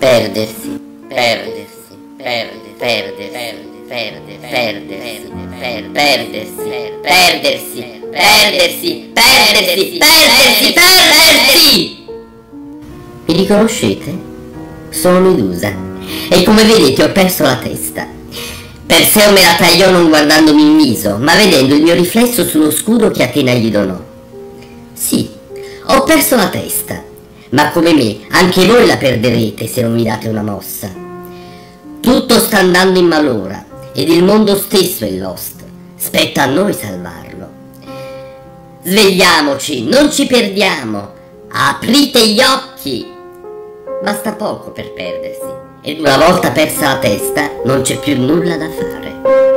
perde, perde, perde, perde, perdersi, per- perdersi, perdersi, perdersi, perdersi, perdersi, perdersi! Mi riconoscete? Sono Medusa e come vedete ho perso la testa. Perseo me la tagliò non guardandomi in viso, ma vedendo il mio riflesso sullo scudo che Atena gli donò. Sì, ho perso la testa, ma come me anche voi la perderete se non mi date una mossa. Tutto sta andando in malora ed il mondo stesso è lost. Spetta a noi salvarlo. Svegliamoci, non ci perdiamo. Aprite gli occhi. Basta poco per perdersi ed una volta persa la testa non c'è più nulla da fare.